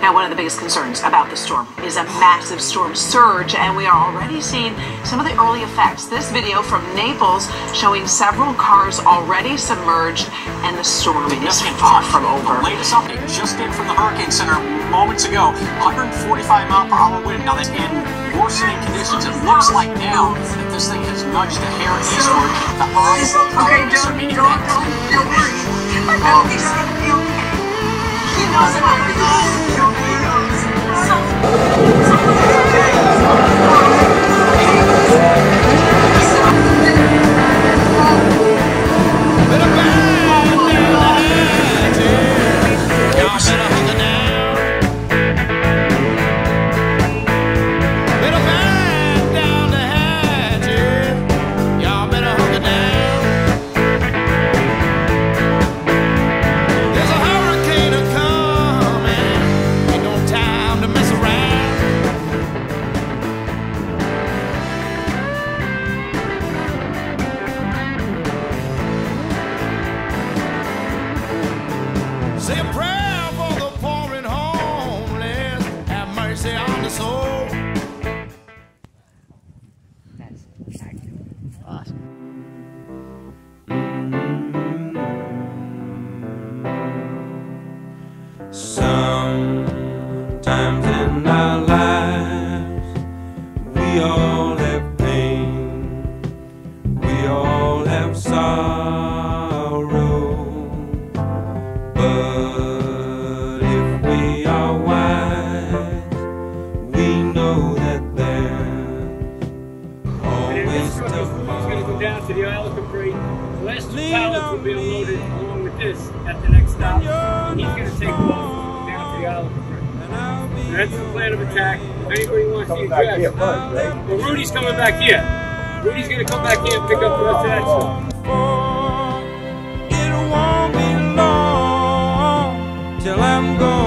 Now, one of the biggest concerns about the storm is a massive storm surge, and we are already seeing some of the early effects. This video from Naples showing several cars already submerged, and the storm is far from over. The latest update just in from the Hurricane Center moments ago. 145 mile per hour wind. Now that's in worsening conditions. It looks like now that this thing has nudged a hair eastward. The odds Okay, don't, don't, don't, don't worry. He's gonna be okay. He knows what we're That's the plan of attack. If anybody wants to address. Well, Rudy's coming back here. Rudy's going to come back here and pick up the rest of that stuff. It won't be long till I'm gonna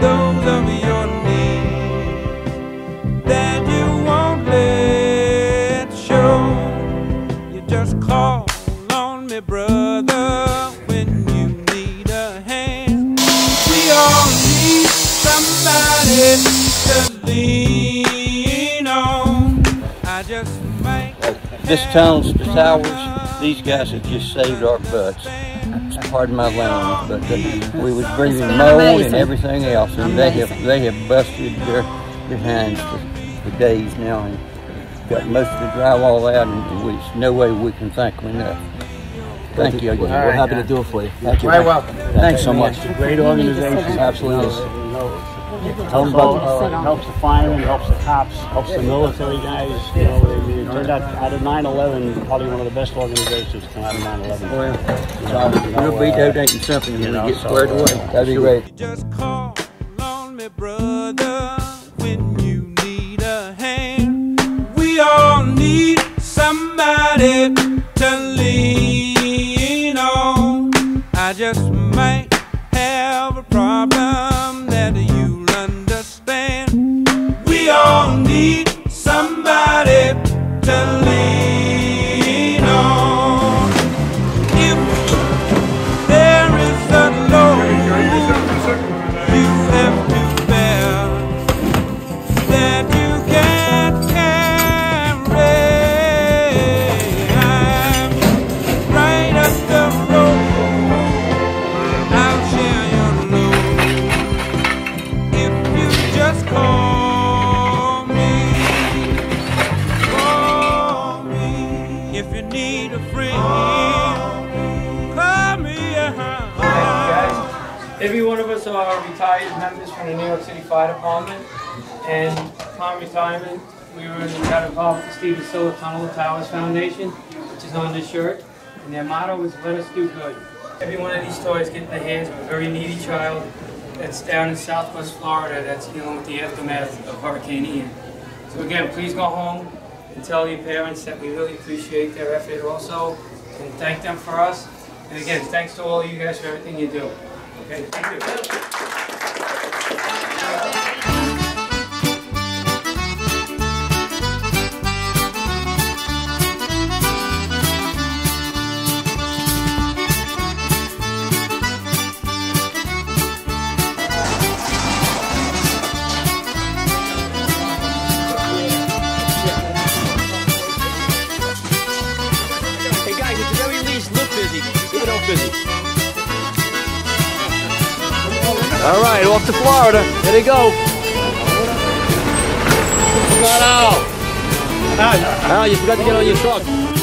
those of your needs that you won't let show. You just call on me, brother, when you need a hand. We all need somebody to lean on. I just might. This town's the towers. These guys have just saved our butts. Pardon my language, but uh, we was breathing been mold and everything else, and they have they have busted their behinds for, for days now and got most of the drywall out, and there's no way we can thank them enough. Thank you again. We're happy to do it for you. Thank you. Very welcome. Thanks so much. Great organization. Absolutely. You know, helps, all, uh, helps the firemen, helps the cops, helps the military guys. You know, I mean, it turned out out of 9/11, probably one of the best organizations to come out of 9/11. Well, You know, you know, we'll be uh, donating something when you know, we get so, squared uh, away. That'd be great. Just call on me, brother, when you need a hand. We all need somebody to are retired members from the New York City Fire Department. And upon retirement, we were got involved with the Steve Siller Tunnel Towers Foundation, which is on this shirt. And their motto is let us do good. Every one of these toys get in the hands of a very needy child that's down in southwest Florida that's dealing with the aftermath of Hurricane Ian. So again, please go home, and tell your parents that we really appreciate their effort also, and thank them for us. And again, thanks to all of you guys for everything you do. Okay, thank you. All right, off to Florida. Here they go. Al. Al, you forgot to get on your truck.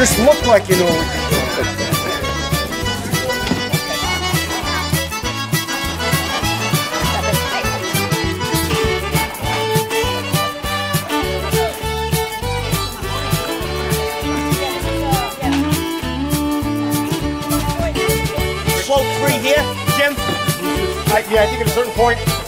Just look like you know. Slope three here, Jim. I, yeah, I think at a certain point.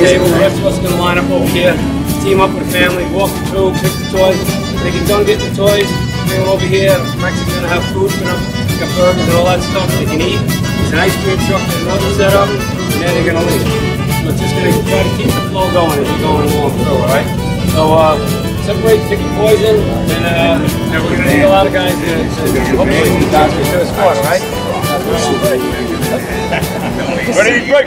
Table, the rest of us are gonna line up over here, team up with the family, walk them through, pick the toys. They can done get the toys, bring them over here. Max is gonna have food for them, got burgers and all that stuff they can eat. There's an ice cream truck, there's another setup, and then they're gonna leave. So it's just gonna try to keep the flow going as we're going along through, all right? So, uh, separate, pick your poison, and, uh, and we're gonna need a lot of guys to, to hopefully, guys can do a squad, all right? Ready to break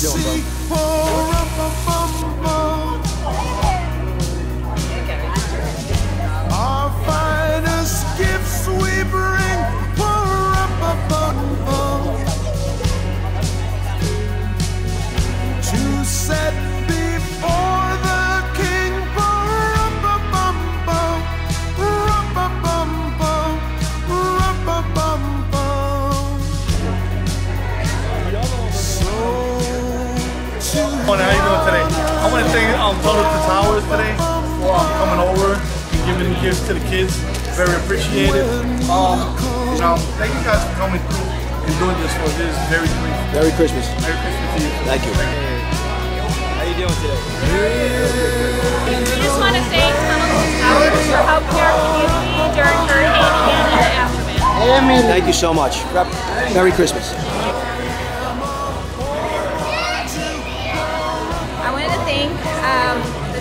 to see, pour um, Tunnel to Towers today for um, coming over and giving gifts to the kids. Very appreciated. Um, you know, thank you guys for coming through and doing this for us. This very sweet. Merry Christmas. Merry Christmas to you. Thank you. How you doing today? We just want to thank Tunnel to Towers for helping our community during Hurricane Ian and the aftermath. Thank you so much. Merry Christmas.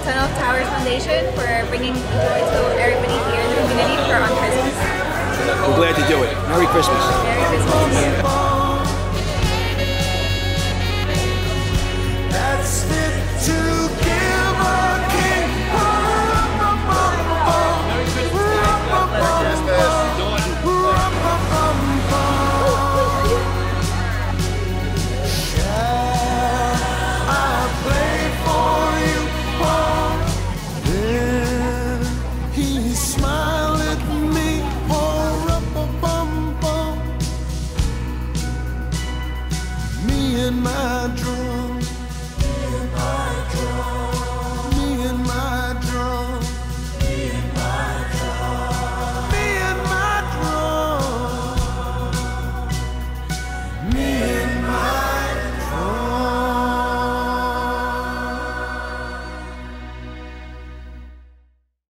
Tunnel of Towers Foundation for bringing joy to everybody here in the community for on Christmas. I'm glad to do it. Merry Christmas. Merry Christmas.